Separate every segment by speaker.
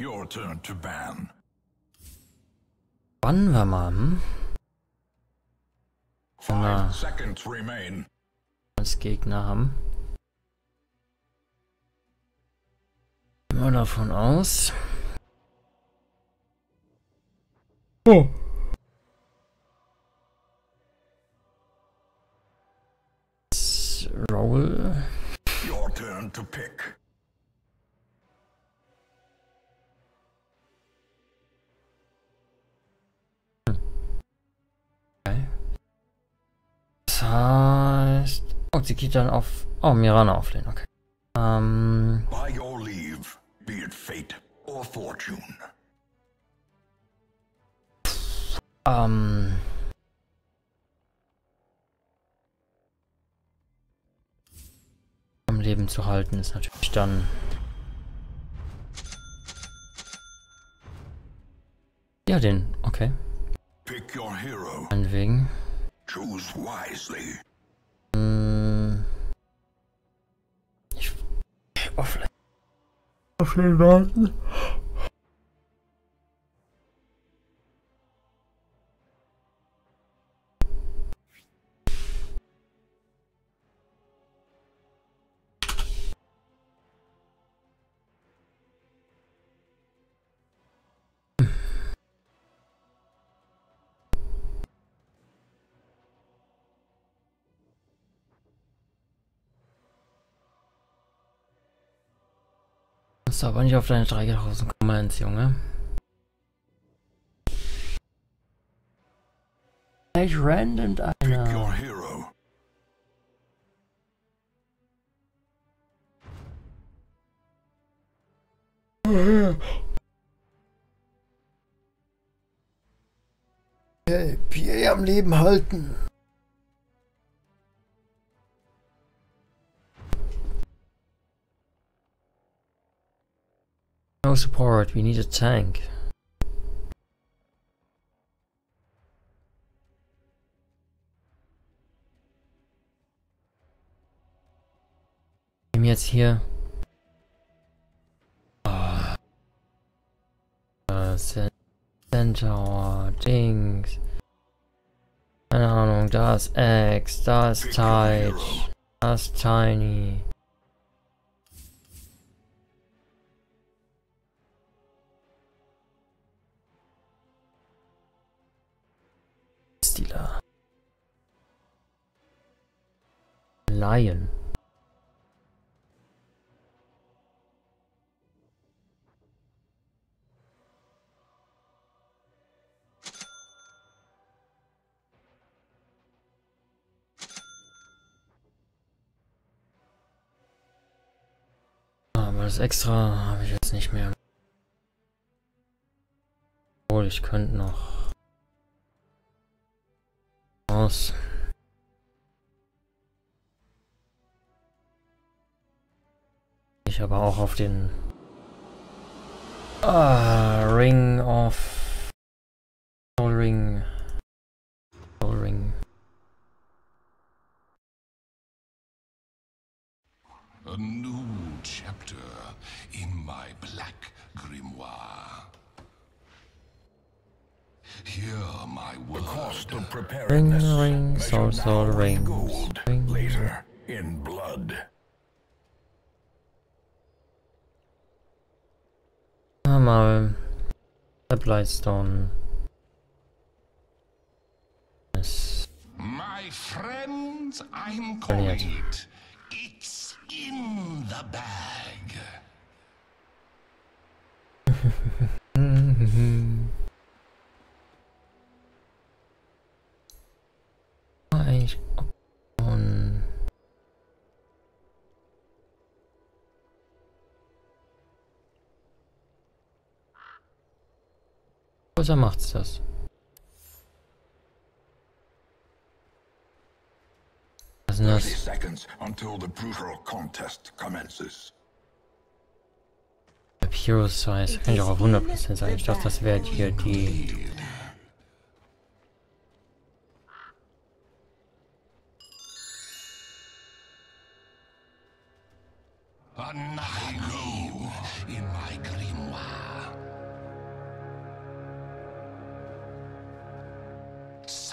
Speaker 1: Your turn to ban.
Speaker 2: Wann wir mal, hm?
Speaker 1: Seconds remain.
Speaker 2: als Gegner haben. Gehen wir davon aus. Oh. Roll.
Speaker 1: Your turn to pick.
Speaker 2: Heißt. Oh, sie geht dann auf. Oh, Mirana auflehnen, okay. Ähm.
Speaker 1: By your leave, be it fate or fortune.
Speaker 2: Ähm. Am Leben zu halten ist natürlich dann. Ja, den. Okay.
Speaker 1: Pick your hero.
Speaker 2: Meinetwegen.
Speaker 1: Choose wisely.
Speaker 2: Hm. Ich. Offline. Offline warten. Musst aber nicht auf deine 3000 Commands, Junge. Gleich random
Speaker 1: Pick
Speaker 2: einer.
Speaker 1: your hero.
Speaker 2: Hey, PA am Leben halten. No support, we need a tank. Nehmen jetzt hier. Ah. Äh, Cen- Centaur, Dings. Keine Ahnung, da ist X, da ist Tide, da ist Tiny. Stealer. Lion. Aber das extra habe ich jetzt nicht mehr. Obwohl, ich könnte noch aus. Ich aber auch auf den ah, Ring of Soul Ring. Soul Ring.
Speaker 3: A new chapter in my black grimoire. Hear my word.
Speaker 1: Cost of
Speaker 2: Ring,
Speaker 1: preparedness.
Speaker 2: ring,
Speaker 1: measured
Speaker 2: soul, soul,
Speaker 1: now in
Speaker 2: rings.
Speaker 1: Gold,
Speaker 2: Ring.
Speaker 1: later in blood.
Speaker 2: Ah, mal. Der Blightstone. Ist
Speaker 3: My friends, I'm
Speaker 2: Brilliant.
Speaker 3: calling it. It's in the bag.
Speaker 2: Oder macht's das? Was ist denn
Speaker 1: 30
Speaker 2: das?
Speaker 1: seconds until the brutal contest commences.
Speaker 2: Hero Size. Kann ich auch auf 100% sagen. Ich dachte, das wäre hier die.
Speaker 3: Go in my grimoire.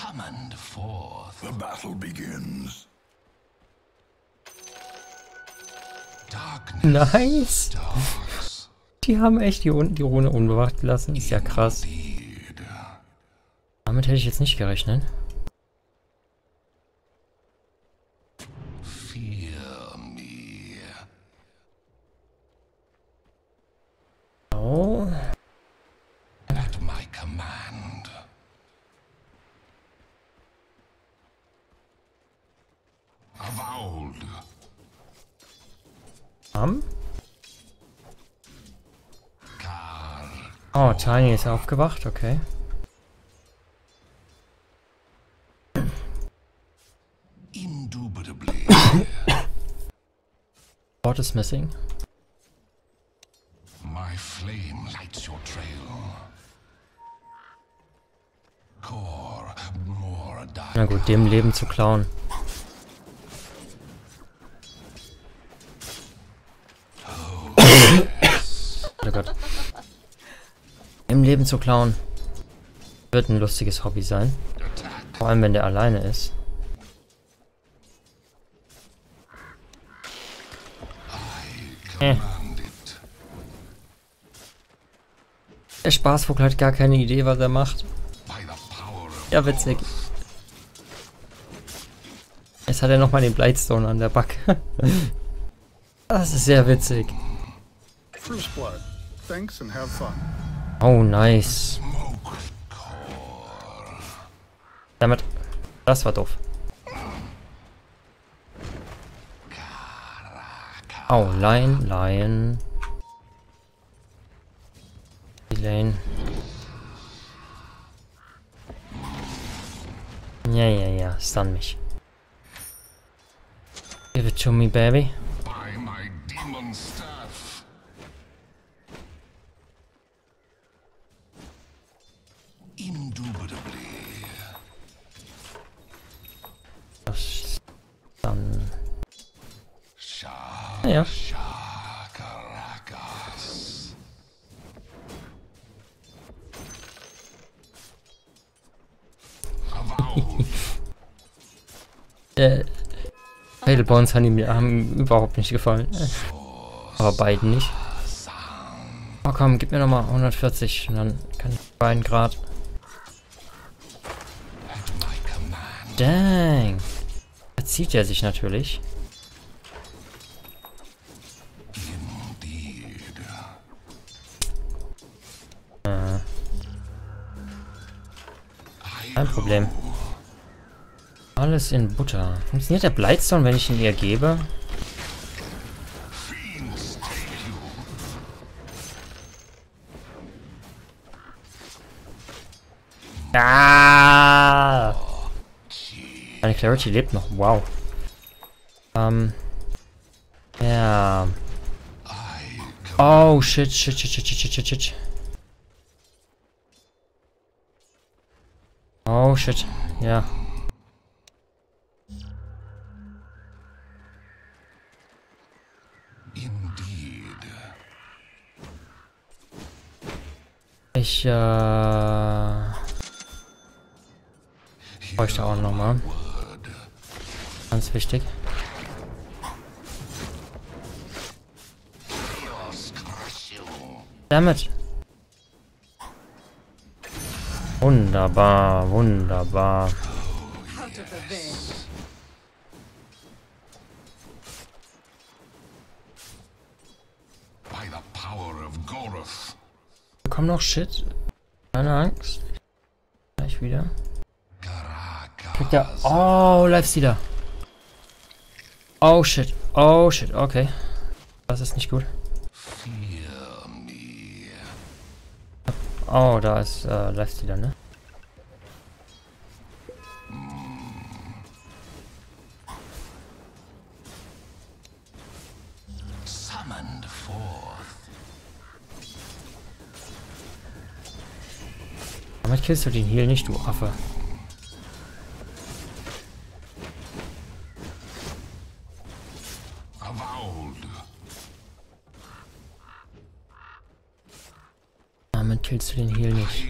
Speaker 3: Summoned forth.
Speaker 1: The battle begins.
Speaker 3: Darkness
Speaker 2: Nice. Die haben echt die, Un- die Rune unbewacht gelassen. Ist ja krass. Damit hätte ich jetzt nicht gerechnet. Ist aufgewacht, okay.
Speaker 3: Indubitably.
Speaker 2: Board is missing.
Speaker 3: My flame lights your trail. Core, more dark.
Speaker 2: Na gut, dem Leben zu klauen. Oh Gott. Im Leben zu klauen. Wird ein lustiges Hobby sein. Vor allem, wenn der alleine ist. Äh. Der Spaßvogel hat gar keine Idee, was er macht. Ja, witzig. Jetzt hat er nochmal den Blightstone an der Backe. Das ist sehr witzig.
Speaker 4: Thanks and have fun.
Speaker 2: Oh, nice. Damit. Das war doof. Oh, Lion, Lion. Elaine. Ja, ja, ja, stun mich. Give it to me, baby. Äh, Fatal Bones haben mir haben überhaupt nicht gefallen. Aber beiden nicht. Oh komm, gib mir nochmal 140 und dann kann ich beiden Grad. Dang. Da zieht er sich natürlich. alles in Butter. Funktioniert der Blightstone, wenn ich ihn ihr gebe? Ah! Meine Clarity lebt noch. Wow. Ähm. Ja. Oh, shit, shit, shit, shit, shit, shit, shit. Oh, shit. Ja.
Speaker 3: Äh,
Speaker 2: Tja. Brauche ich da auch nochmal. Ganz wichtig. Damit. Wunderbar, wunderbar. Komm noch Shit. Keine Angst. Gleich wieder. Kriegt er. Oh, Lifestealer. Oh shit. Oh shit. Okay. Das ist nicht gut. Oh, da ist äh, Lifestealer, ne? killst du den hier nicht, du Affe? Damit killst du den hier nicht.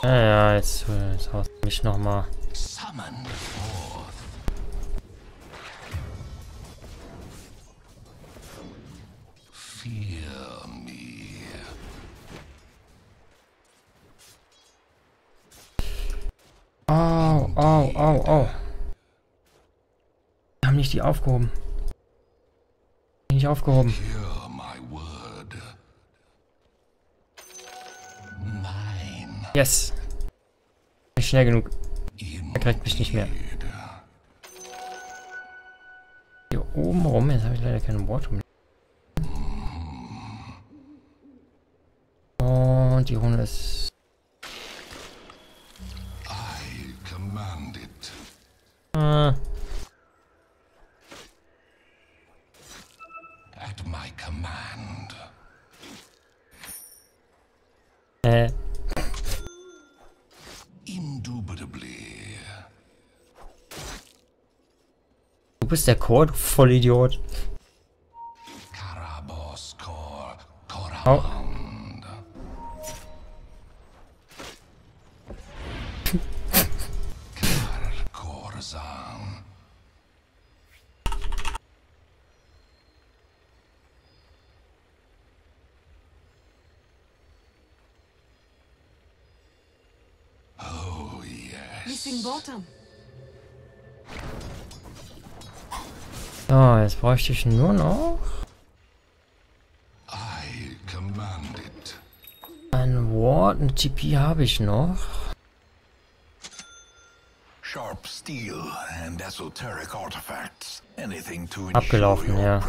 Speaker 3: Ah
Speaker 2: ja, jetzt, äh, jetzt haust mich nochmal. Nicht aufgehoben. Nicht aufgehoben. Yes. Nicht schnell genug. Er kriegt mich nicht mehr. Hier oben rum, jetzt habe ich leider keine Water mehr. Und die Runde ist... bist der Chor, du Vollidiot.
Speaker 3: Oh.
Speaker 5: Missing bottom.
Speaker 2: Jetzt bräuchte ich nur noch ein Ward, ein TP habe ich noch.
Speaker 1: Sharp steel and esoteric artifacts. Anything to
Speaker 2: Abgelaufen, ja.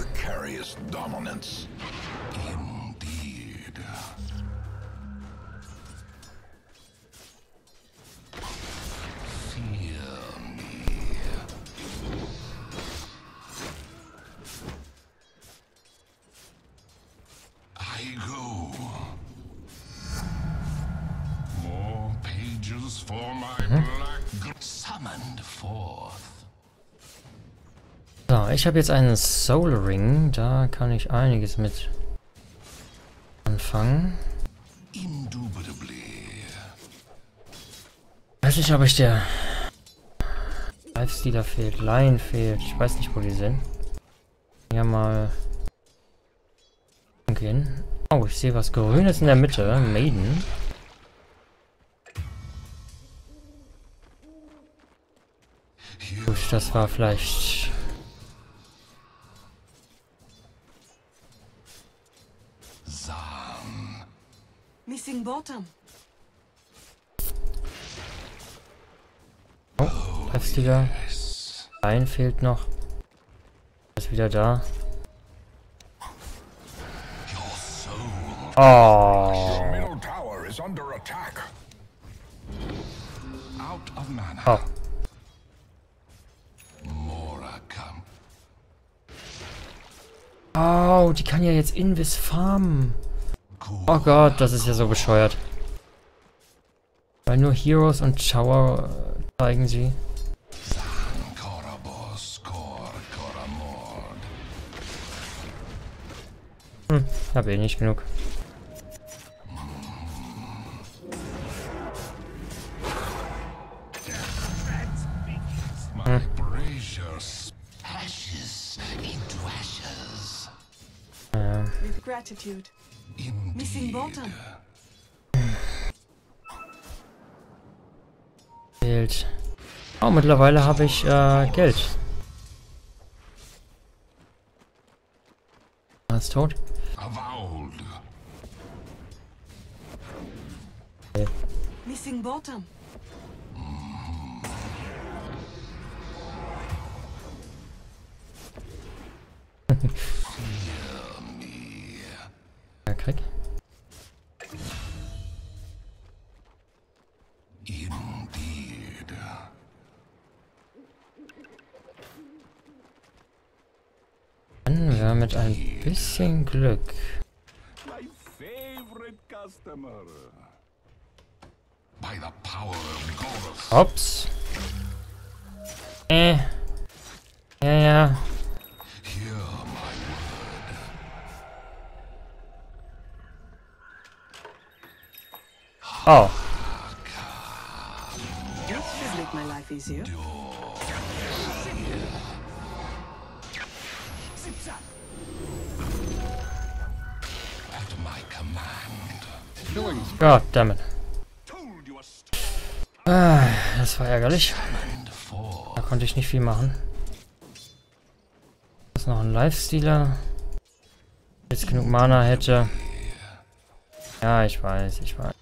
Speaker 2: Ich habe jetzt einen Soul Ring. Da kann ich einiges mit anfangen. Weiß nicht, ob ich der Lifestealer fehlt. Lion fehlt. Ich weiß nicht, wo die sind. Ja, mal gehen. Oh, ich sehe was Grünes in der Mitte. Maiden. Gut, das war vielleicht...
Speaker 5: Bottom.
Speaker 2: Oh, Lifestealer. Lion fehlt noch. Ist wieder da. Oh. Oh. Oh, die kann ja jetzt Invis farmen. Oh Gott, das ist ja so bescheuert. Weil nur Heroes und Shower äh, zeigen sie. Hm, hab eh nicht genug.
Speaker 3: Ashes.
Speaker 2: Ja.
Speaker 5: Gratitude. Missing
Speaker 3: Indeed.
Speaker 5: bottom.
Speaker 2: Fehlt. Oh, mittlerweile habe ich äh, Geld. Er ist tot.
Speaker 5: Missing bottom.
Speaker 2: mit ein bisschen Glück.
Speaker 4: My favorite customer.
Speaker 3: By the power of Goroth.
Speaker 2: Ups. Äh. Ja, ja.
Speaker 3: Hear my word.
Speaker 2: Oh.
Speaker 5: make my life easier.
Speaker 2: God damn it. Ah, das war ärgerlich. Da konnte ich nicht viel machen. Das ist noch ein Lifestealer. Jetzt genug Mana hätte. Ja, ich weiß, ich weiß.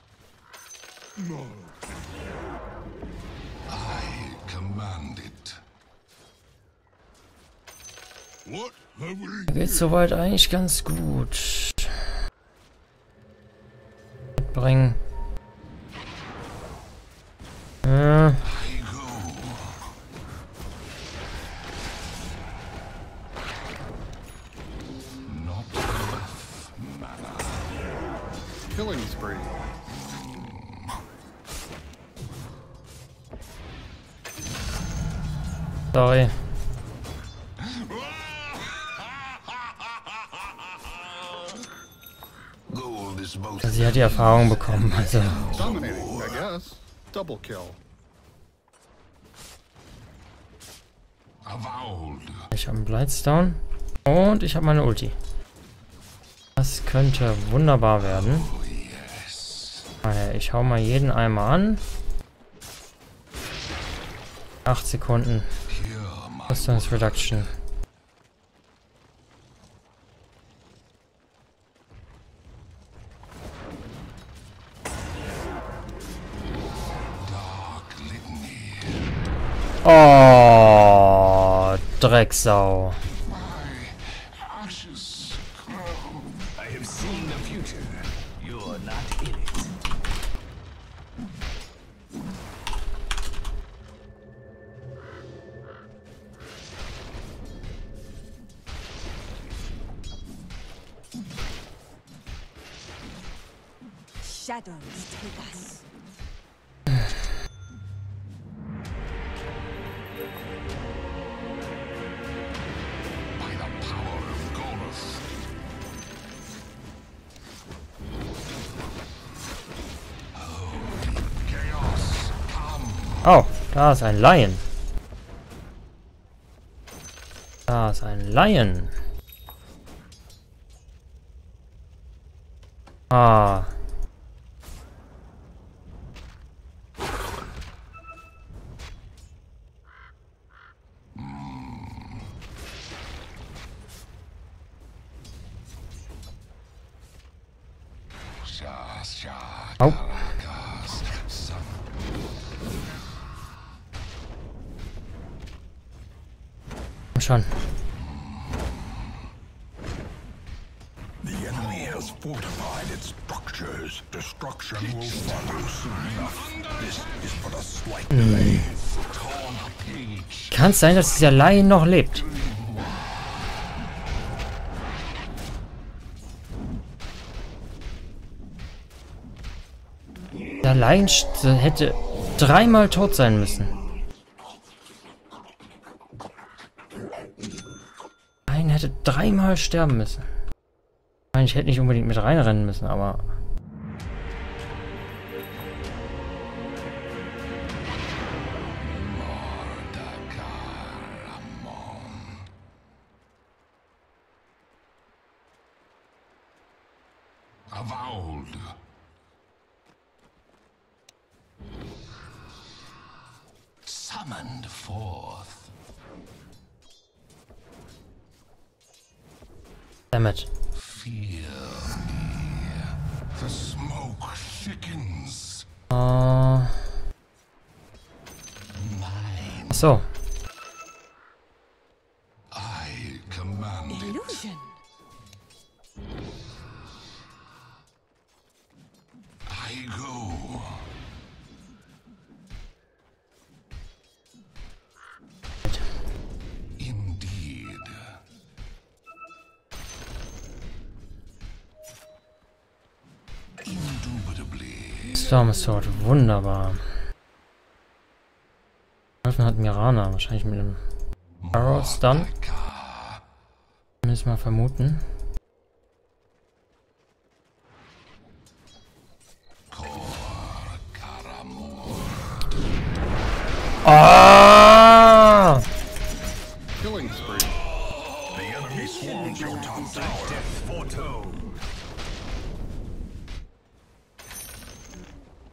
Speaker 2: Geht's soweit eigentlich ganz gut. bringen. Erfahrung bekommen, also.
Speaker 4: Dominating, I guess. Double kill.
Speaker 3: Avowed.
Speaker 2: Ich habe einen Blightstone. Und ich habe meine Ulti. Das könnte wunderbar werden. Daher, ich hau mal jeden einmal an. 8 Sekunden. Rüstungsreduction.
Speaker 3: dark
Speaker 2: Oh, Drecksau. Ist ein Lion. Da ist ein Lion. Ah. Sein, dass dieser Lion noch lebt? Der st- hätte dreimal tot sein müssen. Lion hätte dreimal sterben müssen. Ich hätte nicht unbedingt mit reinrennen müssen, aber...
Speaker 3: Avowed. Summoned forth.
Speaker 2: Dammit.
Speaker 3: Fear me. The smoke thickens.
Speaker 2: Uh,
Speaker 3: Mine.
Speaker 2: So. Storm Sword, wunderbar. Geholfen hat Mirana, wahrscheinlich mit dem Arrow Stun.
Speaker 3: Mordaka.
Speaker 2: Müssen wir vermuten.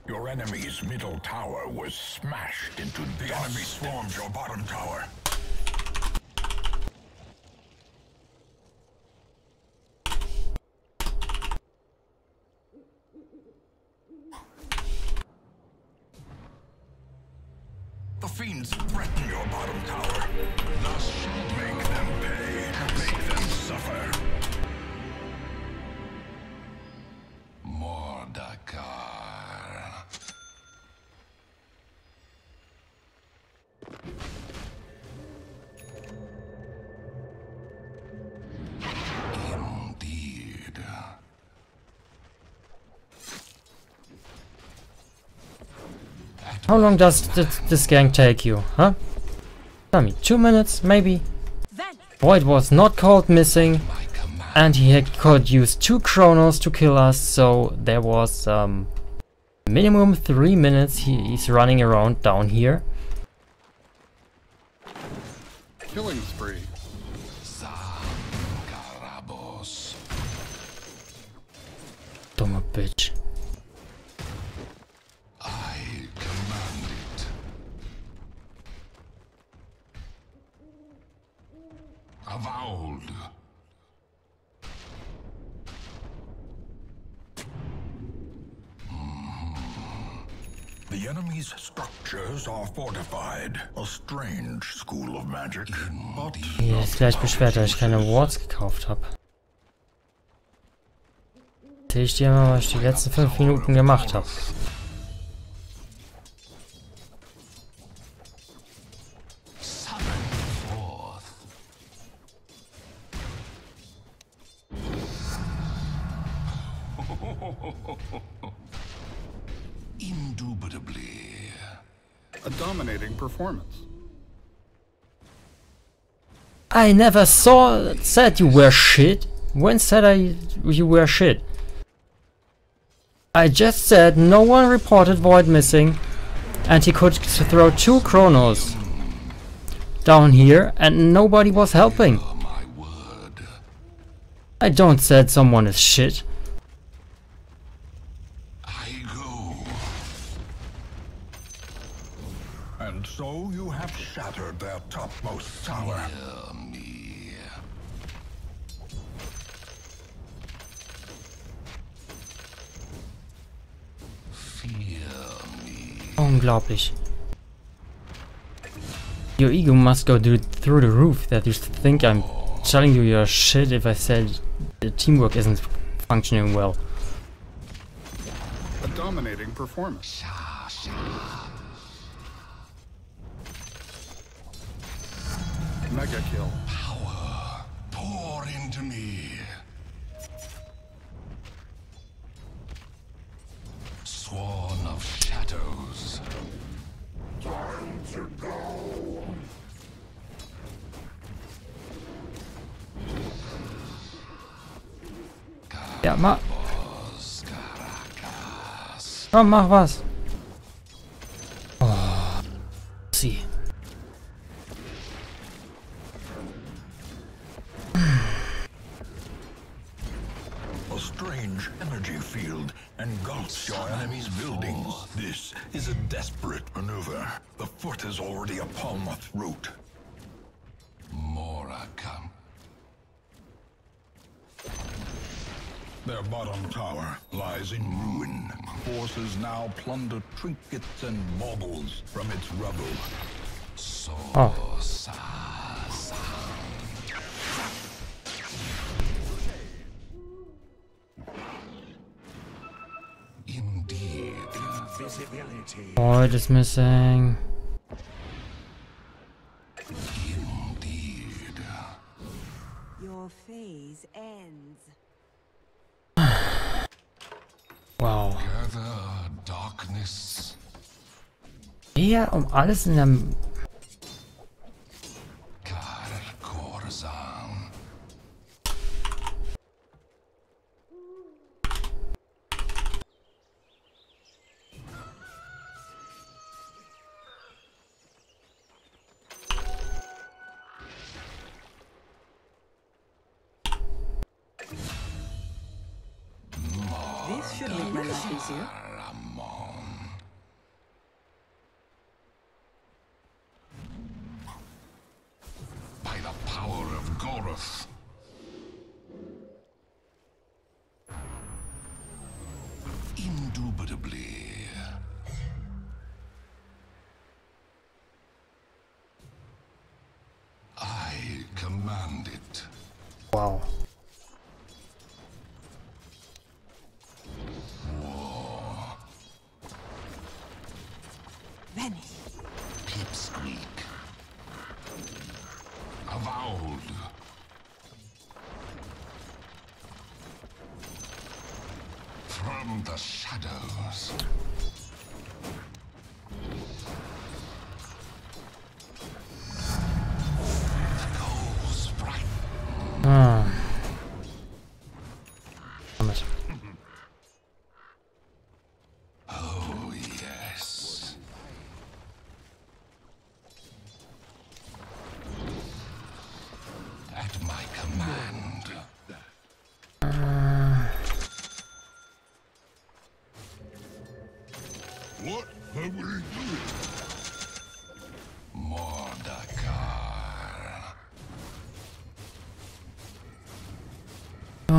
Speaker 1: Your enemy's middle tower was smashed into the enemy swarms your bottom tower.
Speaker 2: How long does th this gang take you, huh? Tell me, two minutes, maybe? Void was not called missing, and he could use two chronos to kill us, so there was um, minimum three minutes he, he's running around down here.
Speaker 3: Avowed.
Speaker 1: The enemy's structures are fortified. A strange school of magic. But
Speaker 2: ist gleich beschwert, dass ich keine Wards gekauft habe. Erzähl ich dir mal, was ich die letzten fünf Minuten gemacht habe.
Speaker 4: Performance.
Speaker 2: I never saw said you were shit. When said I you were shit? I just said no one reported Void missing, and he could throw two chronos down here, and nobody was helping.
Speaker 3: Oh, my word.
Speaker 2: I don't said someone is shit.
Speaker 1: And so you have shattered their topmost tower.
Speaker 3: Hear me.
Speaker 2: Unglaublich. Your ego must go through the roof that you think I'm telling you you're shit if I said the teamwork isn't functioning well.
Speaker 4: A dominating performance. Kill.
Speaker 3: Power. Pour into me. Sworn of shadows. Time to go.
Speaker 2: Ja, mach. Komm, mach was.
Speaker 1: Their bottom tower lies in ruin. Forces now plunder trinkets and baubles from its rubble.
Speaker 3: So
Speaker 2: Oh.
Speaker 3: Indeed.
Speaker 2: Void is missing. Um alles in der...
Speaker 3: of Indubitably. I command it.
Speaker 2: Wow.
Speaker 3: Dios.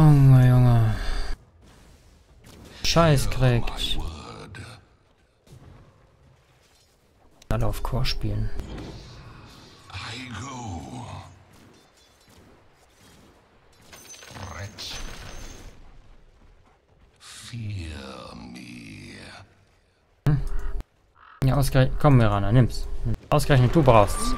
Speaker 2: Junge, Junge. Scheiß.
Speaker 3: Word.
Speaker 2: Alle auf Chor spielen.
Speaker 3: Me.
Speaker 2: Ja, ausgerechnet. Komm, Mirana, nimm's. Ausgerechnet du brauchst's.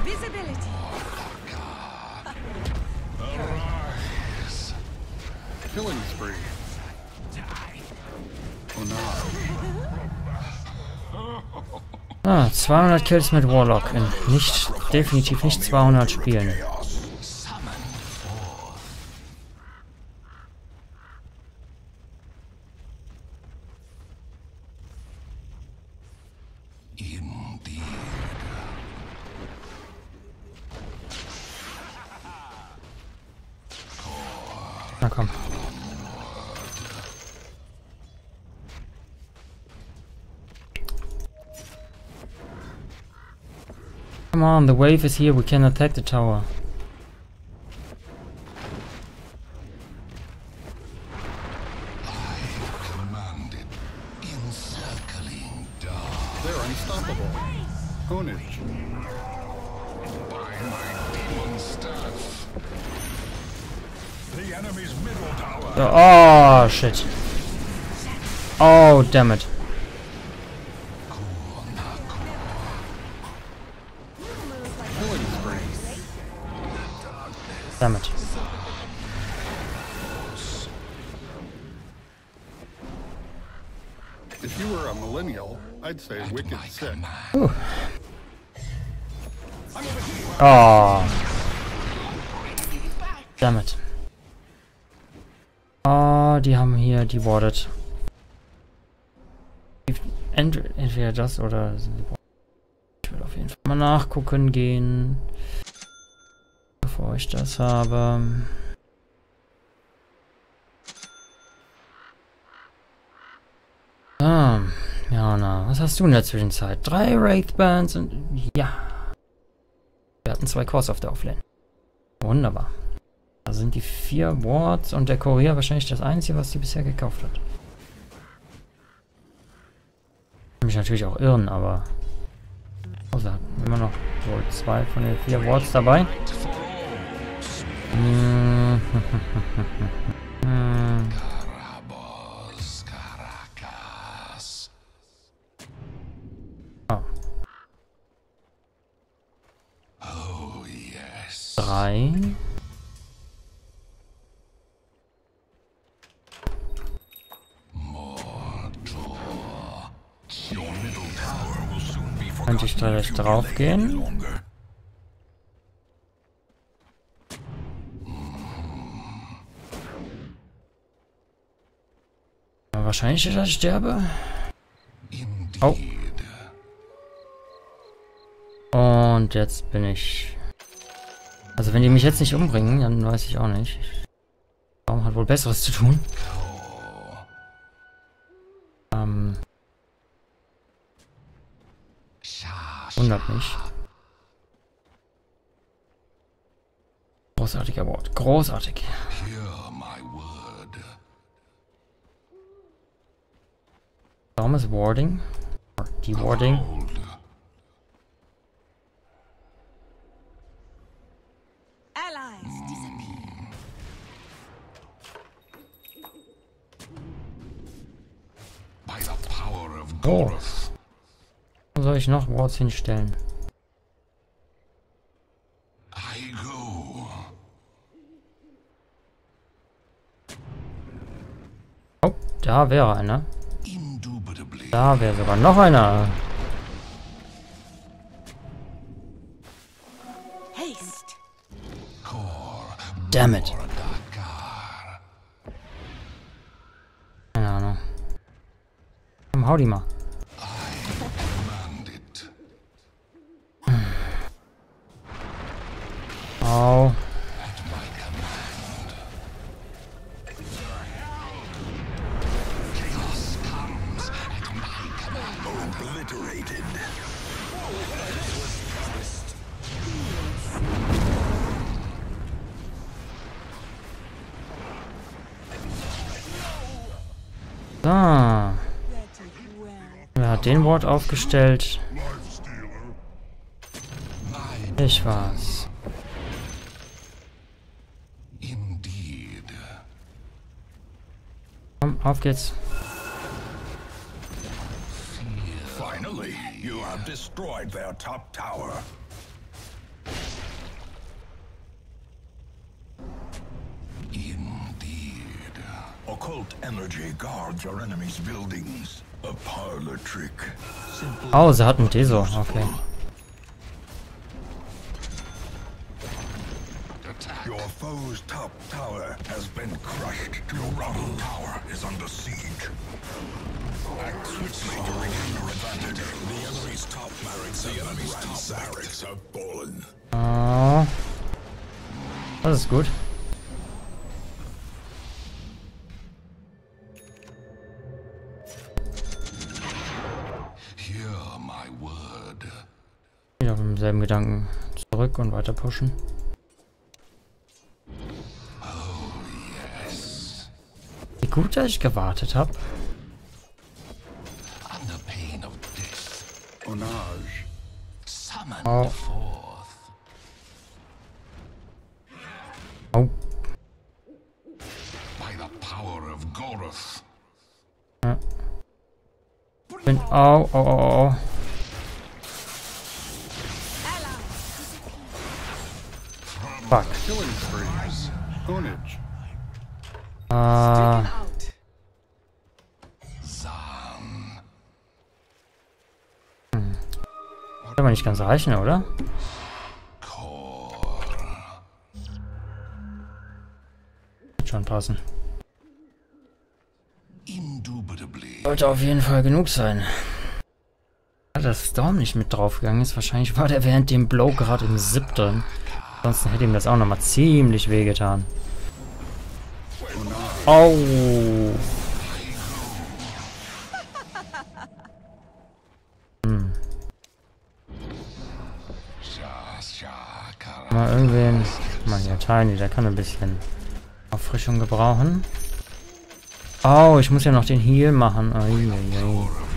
Speaker 2: 200 Kills mit Warlock in nicht, definitiv nicht 200 Spielen. Come on, the wave is here, we can attack the tower.
Speaker 3: Commanded. Encircling dark.
Speaker 4: They're unstoppable. Honage.
Speaker 3: By my demon staff.
Speaker 1: The enemy's middle tower
Speaker 2: Oh, shit. Oh, damn it. Damn it.
Speaker 4: If you were a millennial, I'd say wicked sick.
Speaker 2: Oh. Damn it. Oh, die haben hier die Warded. Ent entweder das oder... Ich will auf jeden Fall mal nachgucken gehen. Bevor ich das habe. Ah, Jana, was hast du in der Zwischenzeit? Drei Wraith-Bands und... Ja. Wir hatten zwei Cores auf der Offlane. Wunderbar. Da sind die vier Wards und der Kurier wahrscheinlich das einzige, was sie bisher gekauft hat. Mich natürlich auch irren, aber... Also immer noch wohl zwei von den vier Wards dabei.
Speaker 3: Yes.
Speaker 2: Drei. Könnte ich da
Speaker 1: you
Speaker 2: drauf gehen? wahrscheinlich, dass ich sterbe. Oh. Und jetzt bin ich... Also wenn die mich jetzt nicht umbringen, dann weiß ich auch nicht. Warum hat wohl Besseres zu tun. Ähm... Wundert mich. Großartiger Wort. Großartig.
Speaker 3: Großartig.
Speaker 2: Warum ist Warding? Warding.
Speaker 3: The power of
Speaker 2: Oh. Wo soll ich noch Wards hinstellen?
Speaker 3: I go.
Speaker 2: Oh, da wäre einer. Da wäre sogar noch einer.
Speaker 6: Haste.
Speaker 2: Damn it. Keine Ahnung. Komm, hau die mal. Ward aufgestellt? Ich war's. Komm, auf geht's.
Speaker 1: Finally, you have destroyed their top tower. Occult energy guards your enemy's buildings. A parlor trick. Simple
Speaker 2: Oh, sie hat einen Teso. Okay.
Speaker 1: Your foe's top tower has been crushed. Your tower is under siege. Act swiftly to regain your advantage. The enemy's top barracks, the enemy's top barracks have fallen.
Speaker 2: Oh. Das ist gut. Demselben Gedanken zurück und weiter pushen. Wie gut, dass ich gewartet habe. Oh.
Speaker 3: forth.
Speaker 2: Oh.
Speaker 3: By the power of Goroth.
Speaker 2: Bin. Oh, oh, oh, oh. Fuck.
Speaker 5: Out.
Speaker 3: Zan.
Speaker 2: wird aber nicht ganz reichen, oder? Wird schon passen. Sollte auf jeden Fall genug sein. Dass Storm nicht mit draufgegangen ist, wahrscheinlich war der während dem Blow gerade im Zip drin. Ansonsten hätte ihm das auch nochmal ziemlich wehgetan. Oh.
Speaker 3: Shashakara.
Speaker 2: Mal irgendwen. Mann, ja, Tiny, der kann ein bisschen Auffrischung gebrauchen. Oh, ich muss ja noch den Heal machen. Uiuiui.
Speaker 3: Indubitably.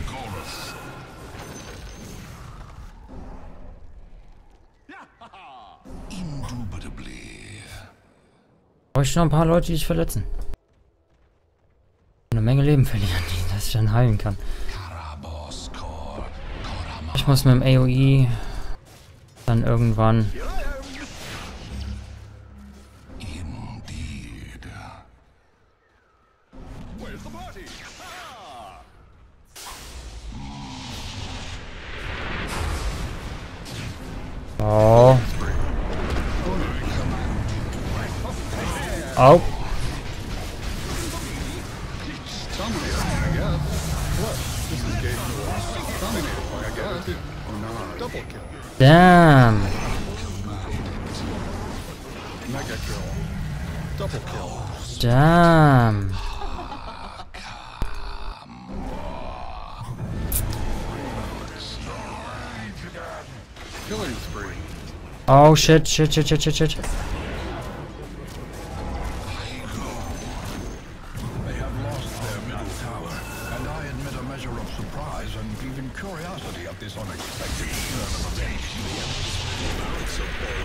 Speaker 2: Brauche ich noch ein paar Leute, die sich verletzen. Eine Menge Leben verlieren, die, dass ich dann heilen kann. Ich muss mit dem AOE dann irgendwann. Oh shit, shit, shit, shit, shit, shit.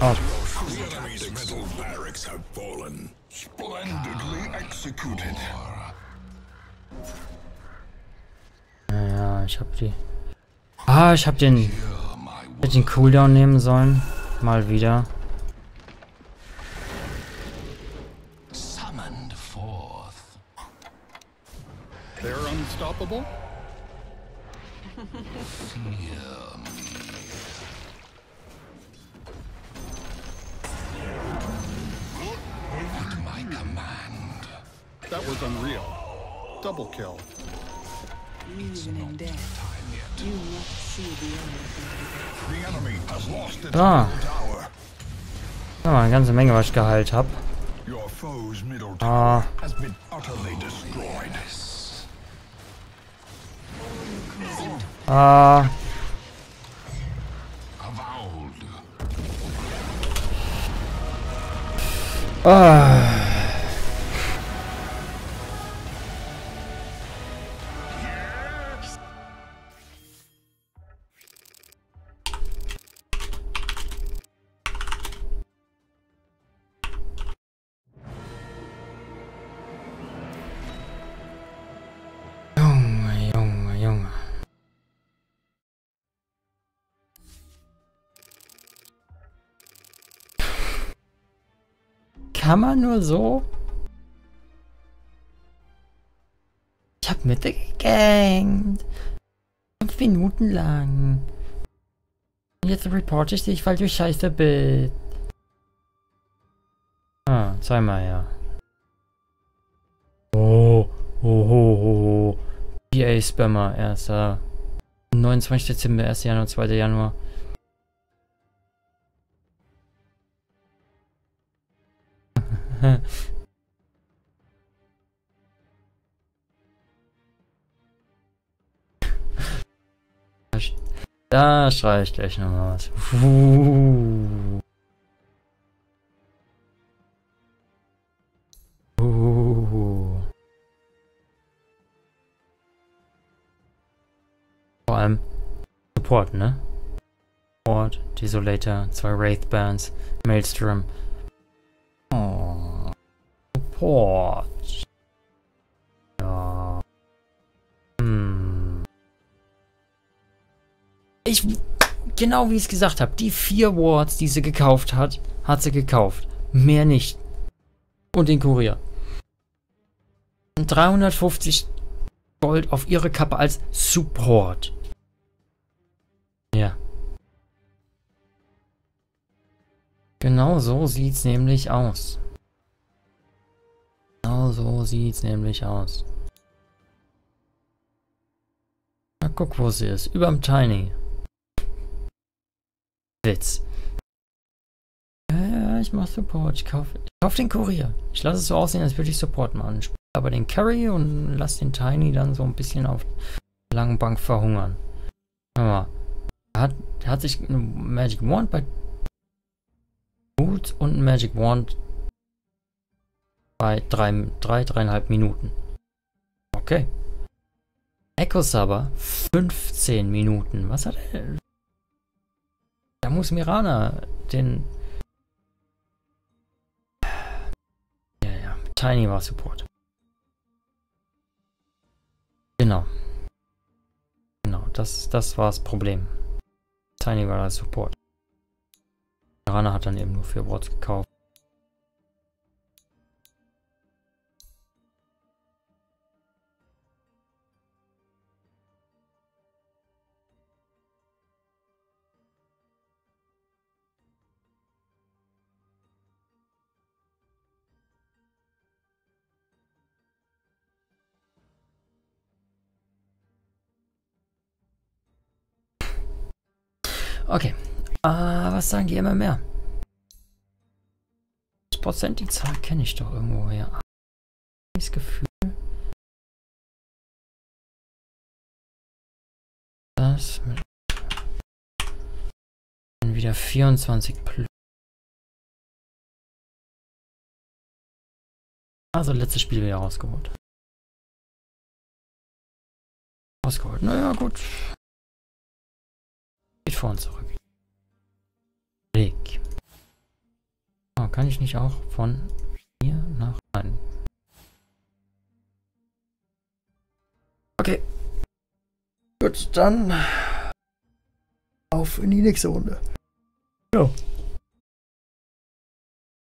Speaker 2: Oh,
Speaker 1: The enemy's middle barracks have fallen. Splendidly executed.
Speaker 2: ja, ich hab die... Ah, ich hab den... Ich hätte den Cooldown nehmen sollen. Mal wieder.
Speaker 3: Summoned forth.
Speaker 4: They're unstoppable?
Speaker 2: Menge, was ich geheilt hab.
Speaker 1: Your foe's middle
Speaker 2: Ah. Ah, ah. Kann man nur so? Ich hab Mitte gegangt. Fünf Minuten lang. Jetzt reporte ich dich, weil du scheiße bist. Ah, zweimal, ja. Oh, oh, oh, oh. PA Spammer, 1. 29. Dezember, 1. Januar, 2. Januar. Da schreie ich gleich nochmal was. Uh. Uh. Vor allem Support, ne? Support, Desolator, zwei Wraith Bands, Maelstrom. Oh. Support. Ja. Hm. Ich, genau wie ich es gesagt habe, die vier Wards, die sie gekauft hat, hat sie gekauft. Mehr nicht. Und den Kurier. 350 Gold auf ihre Kappe als Support. Ja. Genau so sieht's nämlich aus. Genau so sieht's nämlich aus. Na guck, wo sie ist. Überm Tiny. Witz. Ja, ich mach Support. Ich kauf, ich kauf den Kurier. Ich lasse es so aussehen, als würde ich Support machen. Ich aber den Carry und lass den Tiny dann so ein bisschen auf langen Bank verhungern. Hör mal. Hat, hat sich eine Magic Wand bei Gut und ein Magic Wand bei drei, drei, dreieinhalb Minuten. Okay. Echo Saber 15 Minuten. Was hat er? Da muss Mirana den. Ja, ja. Tiny war Support. Genau. Genau, das, das war das Problem. Tiny war Support. Mirana hat dann eben nur vier Wards gekauft. Was sagen die immer mehr? Das Prozent, die Zahl kenne ich doch irgendwo her. Ah, Das Gefühl. Das mit wieder 24 plus. Also letztes Spiel wieder rausgeholt. Rausgeholt. Naja, gut. Geht vor und zurück. Weg. Oh, kann ich nicht auch von hier nach rein? Okay. Gut, dann auf in die nächste Runde. Ja.